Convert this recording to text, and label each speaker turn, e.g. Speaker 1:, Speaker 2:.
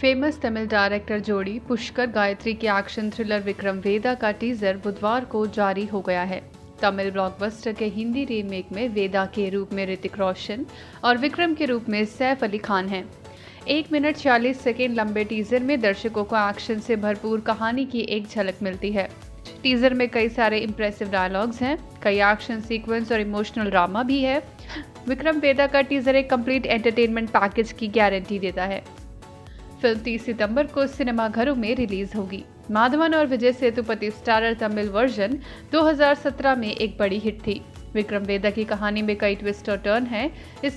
Speaker 1: Famous Tamil director जोड़ी पुष्कर गायत्री के action thriller Vikram Vedha का टीजर बुधवार को जारी हो गया है। तमिल ब्लॉकबस्टर के हिंदी रीमेक में वेदा के रूप में ऋतिक रोशन और विक्रम के रूप में सैफ अली खान हैं। एक मिनट चालीस सेकेंड लंबे टीजर में दर्शकों को एक्शन से भरपूर कहानी की एक झलक मिलती है। टीजर में कई सारे इंप्रेसिव डायलॉग्स हैं, कई एक्शन सीक्वेंस और इमोशनल ड्रामा भी है। विक्रम वेदा का टीजर एक कंप्लीट एंटरटेनमेंट पैकेज की गारंटी देता है। फ़िल्म 30 सितंबर को सिनेमाघरों में रिलीज़ होगी। माधवन और विजय सेतुपति स्टारर तमिल वर्जन 2017 में एक बड़ी हिट थी। विक्रम वेदा की कहानी में कई ट्विस्ट और टर्न है। इस